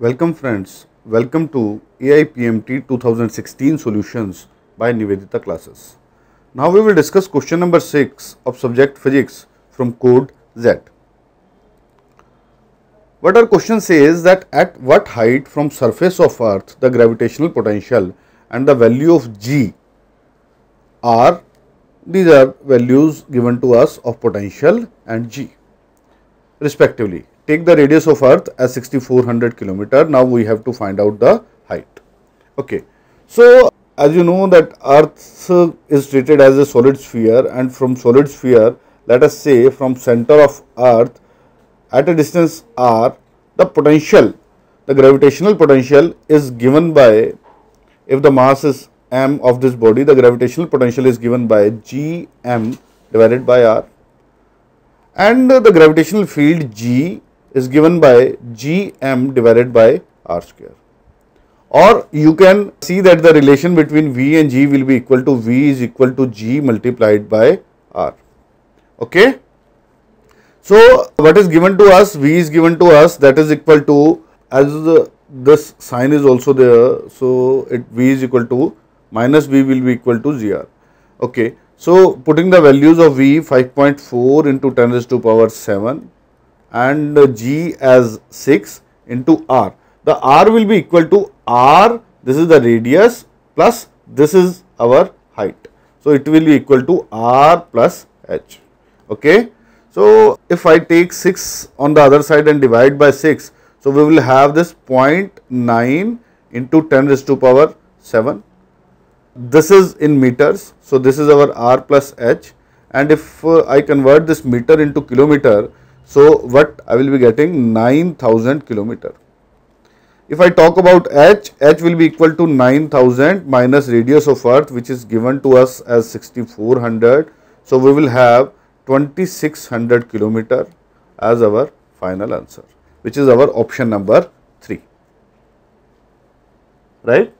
Welcome friends, welcome to AIPMT 2016 solutions by Nivedita classes. Now we will discuss question number 6 of subject physics from code Z. What our question says that at what height from surface of earth the gravitational potential and the value of g are these are values given to us of potential and g respectively. Take the radius of earth as 6400 kilometer. Now we have to find out the height. Okay. So as you know that earth is treated as a solid sphere and from solid sphere let us say from center of earth at a distance r the potential the gravitational potential is given by if the mass is m of this body the gravitational potential is given by g m divided by r and the gravitational field g is given by g m divided by r square. Or you can see that the relation between v and g will be equal to v is equal to g multiplied by r. Okay? So what is given to us? V is given to us that is equal to as the, this sign is also there so it v is equal to minus v will be equal to gr okay? So putting the values of v 5.4 into 10 raised to power 7 and g as 6 into r. The r will be equal to r this is the radius plus this is our height. So it will be equal to r plus h. Okay? So if i take 6 on the other side and divide by 6 so we will have this 0.9 into 10 raised to power 7 this is in meters so this is our r plus h. And if uh, i convert this meter into kilometer so what i will be getting 9000 kilometer if I talk about h, h will be equal to 9000 minus radius of earth which is given to us as 6400. So, we will have 2600 kilometer as our final answer which is our option number 3 right.